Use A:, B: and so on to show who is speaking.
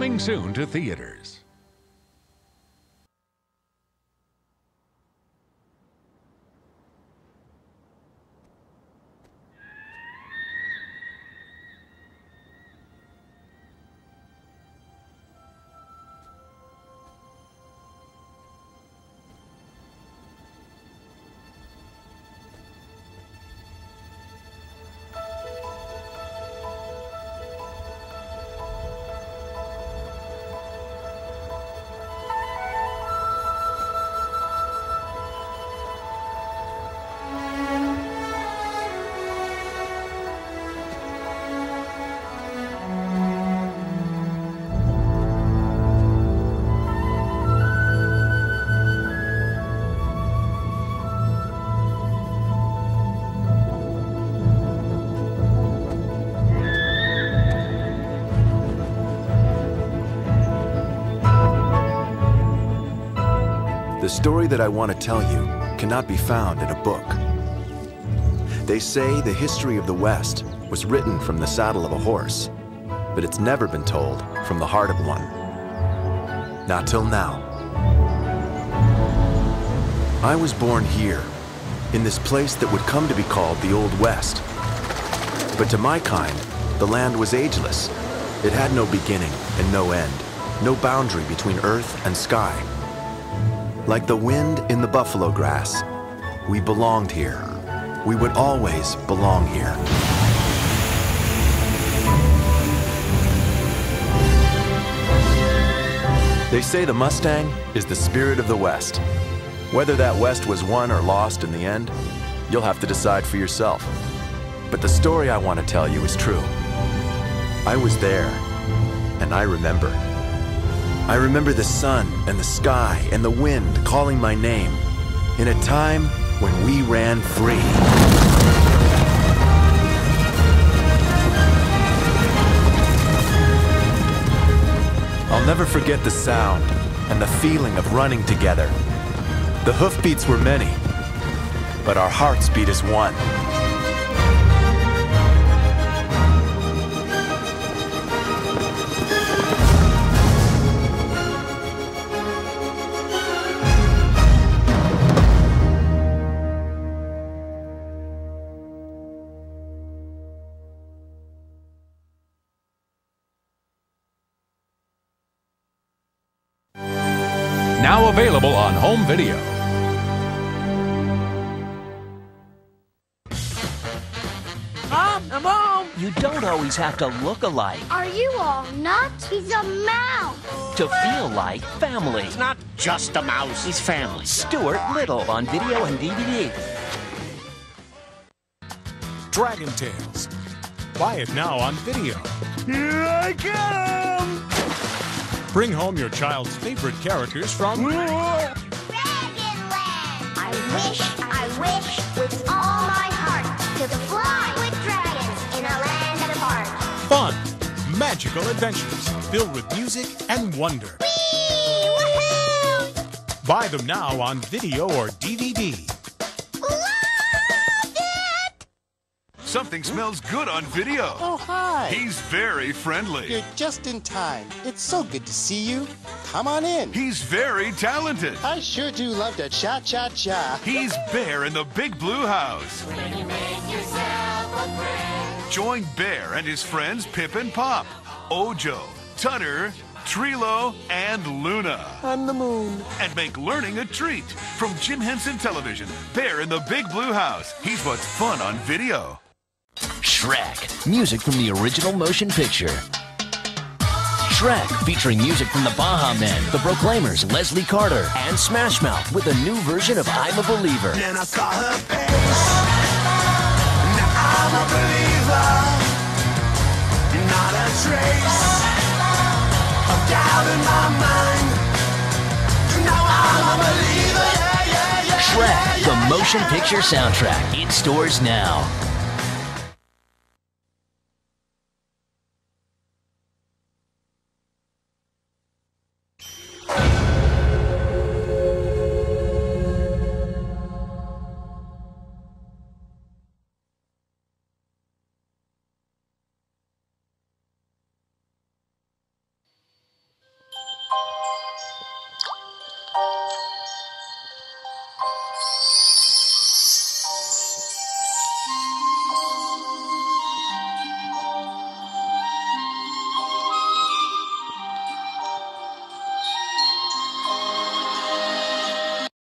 A: Coming soon to theaters.
B: The story that I want to tell you cannot be found in a book. They say the history of the West was written from the saddle of a horse, but it's never been told from the heart of one. Not till now. I was born here, in this place that would come to be called the Old West. But to my kind, the land was ageless. It had no beginning and no end, no boundary between earth and sky. Like the wind in the buffalo grass, we belonged here. We would always belong here. They say the Mustang is the spirit of the West. Whether that West was won or lost in the end, you'll have to decide for yourself. But the story I want to tell you is true. I was there, and I remember. I remember the sun and the sky and the wind calling my name in a time when we ran free. I'll never forget the sound and the feeling of running together. The hoofbeats were many, but our hearts beat as one.
A: Now available on home video.
C: Mom, I'm home. You don't always have to look alike
D: Are you all nuts? He's a mouse.
C: to feel like family.
E: It's not just a mouse, he's family.
C: Stuart Little on video and DVD.
F: Dragon Tales. Buy it now on video.
E: Here I come!
F: Bring home your child's favorite characters from
D: Dragonland. I wish, I wish with all my heart to fly with dragons in a land apart.
F: fun, magical adventures filled with music and wonder.
D: Whee! Woohoo!
F: Buy them now on video or DVD.
G: Something smells good on video.
H: Oh, hi.
G: He's very friendly.
H: You're just in time. It's so good to see you. Come on in.
G: He's very talented.
H: I sure do love to cha cha cha.
G: He's Bear in the Big Blue House. You make yourself a bear. Join Bear and his friends Pip and Pop, Ojo, Tutter, Treelo, and Luna.
H: On the moon.
G: And make learning a treat. From Jim Henson Television, Bear in the Big Blue House. He's what's fun on video.
I: Shrek, music from the original motion picture. Shrek, featuring music from the Baha Men, the Proclaimers, Leslie Carter, and Smash Mouth with a new version of I'm a Believer.
E: Then I saw her face. Now I'm a believer. Not a trace of doubt in my mind. Now I'm a believer. Yeah, yeah, yeah.
I: Shrek, the motion picture soundtrack. In stores now.